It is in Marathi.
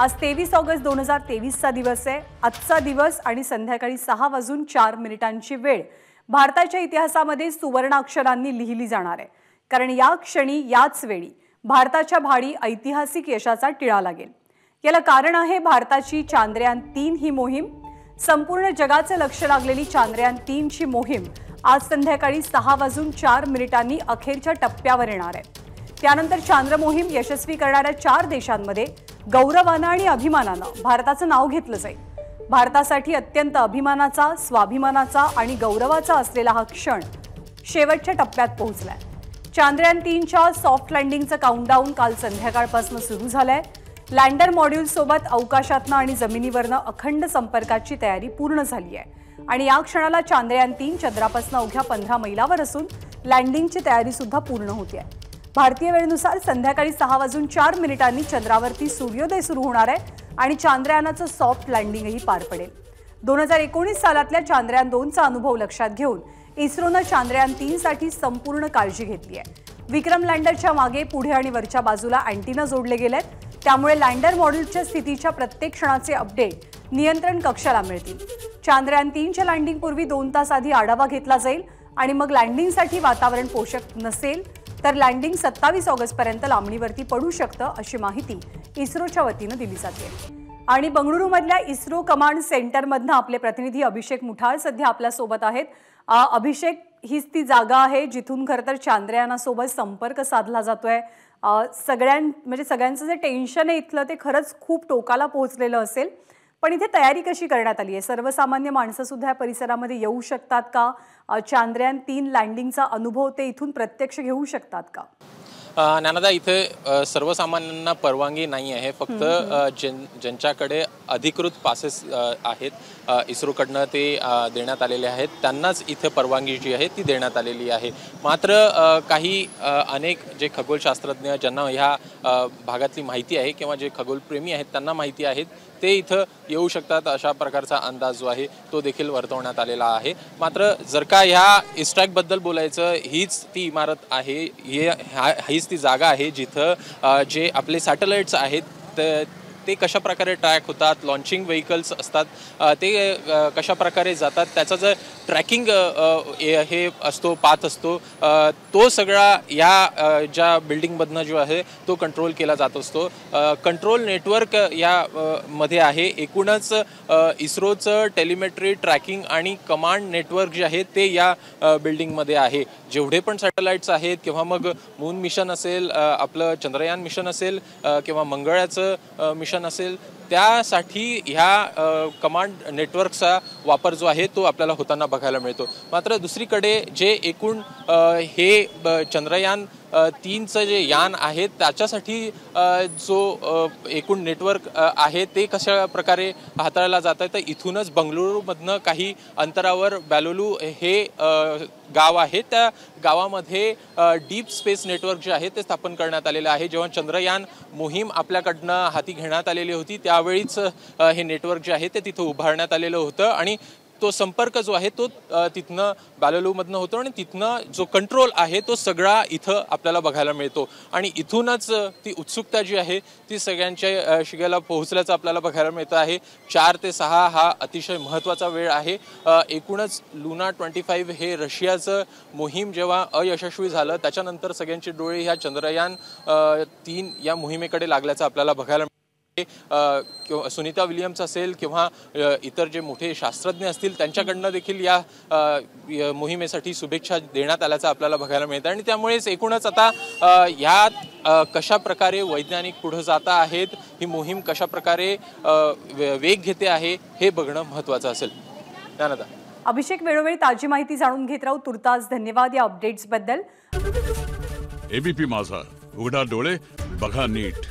आज तेवीस ऑगस्ट दोन हजार तेवीसचा दिवस आहे. आजचा दिवस आणि संध्याकाळी सहा वाजून चार मिनिटांची वेळ भारताच्या इतिहासामध्ये सुवर्णाक्षरांनी लिहिली जाणार आहे. कारण या क्षणी याच वेळी भारताच्या भाडी ऐतिहासिक यशाचा टिळा लागेल. याला कारण आहे भारताची चांद्रयान तीन ही मोहीम. संपूर्ण जगाचं लक्ष लागलेली चांद्रयान तीनची मोहीम आज संध्याकाळी सहा वाजून चार मिनिटांनी अखेरच्या टप्प्यावर येणार आहे. त्यानंतर चांद्र मोहीम यशस्वी करणाऱ्या चार देशांमध्ये गौरवानं आणि अभिमानानं भारताचं नाव घेतलं जाईल. भारतासाठी अत्यंत अभिमानाचा स्वाभिमानाचा आणि गौरवाचा असलेला हा क्षण शेवटच्या टप्प्यात पोहोचलाय. चांद्रयान तीनच्या सॉफ्ट लँडिंगचं काउंटडाऊन काल संध्याकाळपासून सुरू झालंय. लँडर मॉड्यूलसोबत अवकाशातनं आणि जमिनीवरनं अखंड संपर्काची तयारी पूर्ण झाली आहे आणि या क्षणाला चांद्रयान तीन चंद्रापासून अवघ्या पंधरा मैलावर असून लँडिंगची तयारी सुद्धा पूर्ण होती आहे भारतीय वेळेनुसार संध्याकाळी सहा वाजून चार मिनिटांनी चंद्रावरती सूर्योदय सुरू होणार आहे आणि चांद्रयानाचं सॉफ्ट लँडिंगही पार पडेल. दोन हजार एकोणीस सालातल्या चांद्रयान दोनचा अनुभव लक्षात घेऊन इस्रोनं चांद्रयान तीनसाठी संपूर्ण काळजी घेतली आहे. विक्रम लँडरच्या मागे पुढे आणि वरच्या बाजूला अँटीना जोडले गेले आहेत त्यामुळे लँडर मॉड्यूलच्या स्थितीच्या प्रत्येक क्षणाचे अपडेट नियंत्रण कक्षाला मिळतील. चांद्रयान तीनच्या लँडिंगपूर्वी दोन तास आधी आढावा घेतला जाईल आणि मग लँडिंगसाठी वातावरण पोषक नसेल तर लँडिंग सत्तावीस ऑगस्टपर्यंत लांबणीवरती पडू शकतं अशी माहिती इस्रोच्या वतीनं दिली जाते. आणि बंगळुरूमधल्या इस्रो कमांड सेंटरमधनं आपले प्रतिनिधी अभिषेक मुठाळ सध्या आपल्यासोबत आहेत. अभिषेक हीच ती जागा आहे जिथून खरं तर चांद्रयानासोबत संपर्क साधला जातोय. सगळ्यां म्हणजे सगळ्यांचं जे टेन्शन आहे इथलं ते खरंच खूप टोकाला पोहोचलेलं असेल. पण इथे तयारी कशी करण्यात आली आहे? सर्वसामान्य माणसं सुद्धा या परिसरामध्ये येऊ शकतात का? चांद्रयान तीन लँडिंगचा अनुभव ते इथून प्रत्यक्ष घेऊ शकतात का? ज्ञानदा इथे सर्वसामान्यांना परवानगी नाही आहे. फक्त ज्यां ज्यांच्याकडे अधिकृत पासेस आहेत इस्रोकडनं ते देण्यात आलेले आहेत त्यांनाच इथे परवानगी जी आहे ती देण्यात आलेली आहे. मात्र काही अनेक जे खगोलशास्त्रज्ञ ज्यांना ह्या भागातली माहिती आहे किंवा जे खगोलप्रेमी आहेत त्यांना माहिती आहेत ते इथं येऊ शकतात अशा प्रकारचा अंदाज जो आहे तो देखील वर्तवण्यात आलेला आहे. मात्र जर का ह्या इस्ट्रॅकबद्दल बोलायचं हीच ती इमारत आहे हे ह्या हीच ती जागा आहे जिथं जे आपले सॅटेलाइट्स आहेत ते कशा प्रकारे ट्रॅक होतात लॉन्चिंग व्हेकल्स असतात ते कशा प्रकारे जातात त्याचा जर ट्रॅकिंग हे असतो पाथ असतो तो सगळा या ज्या बिल्डिंगमधनं जो आहे तो कंट्रोल केला जात असतो. कंट्रोल नेटवर्क या मध्ये आहे. एकूणच इस्रोचं टेलिमेट्री ट्रॅकिंग आणि कमांड नेटवर्क जे आहे ते या बिल्डिंगमध्ये आहे. जेवढे पण सॅटेलाइट्स आहेत किंवा मग मून मिशन असेल आपलं चंद्रयान मिशन असेल किंवा मंगळाचं मिशन मिशन असेल त्यासाठी ह्या कमांड नेटवर्कचा वापर जो आहे तो आपल्याला होताना बघायला मिळतो. मात्र दुसरीकडे जे एकूण हे चंद्रयान तीनचं जे यान आहे त्याच्यासाठी जो एकूण नेटवर्क आहे ते कशा प्रकारे हाताळला जात आहे तर इथूनच बंगळुरूमधनं काही अंतरावर बॅलोलू हे गाव आहे. त्या गावामध्ये डीप स्पेस नेटवर्क जे आहे ते स्थापन करण्यात आलेलं आहे. जेव्हा चंद्रयान मोहीम आपल्याकडनं हाती घेण्यात आलेली होती त्यावेळीच हे नेटवर्क जे आहे ते तिथं उभारण्यात आलेलं होतं. आणि तो संपर्क जो आहे तो तिथनं बॅललूमधनं होतो आणि तिथनं जो कंट्रोल आहे तो सगळा इथं आपल्याला बघायला मिळतो. आणि इथूनच ती उत्सुकता जी आहे ती सगळ्यांच्या शिगेला पोहोचल्याचं आपल्याला बघायला मिळतं आहे. चार ते सहा हा अतिशय महत्त्वाचा वेळ आहे. एकूणच लुना ट्वेंटी फाईव्ह हे रशियाचं मोहीम जेव्हा अयशस्वी झालं त्याच्यानंतर सगळ्यांचे डोळे ह्या चंद्रयान तीन या मोहिमेकडे लागल्याचं आपल्याला बघायला किंवा सुनीता विलियम्स असेल किंवा इतर जे मोठे शास्त्रज्ञ असतील त्यांच्याकडनं देखील या मोहिमेसाठी शुभेच्छा देण्यात आल्याचं आपल्याला बघायला मिळतं आणि त्यामुळेच एकूणच आता यात कशा प्रकारे वैज्ञानिक पुढे जाता आहेत ही मोहीम कशा प्रकारे वेग घेते आहे हे बघणं महत्त्वाचं असेल. ज्ञानदा. अभिषेक वेळोवेळी ताजी माहिती जाणून घेत राहू. तुर्तास धन्यवाद या अपडेट्सबद्दल एबीपी माझा. उघडा डोळे बघा नीट.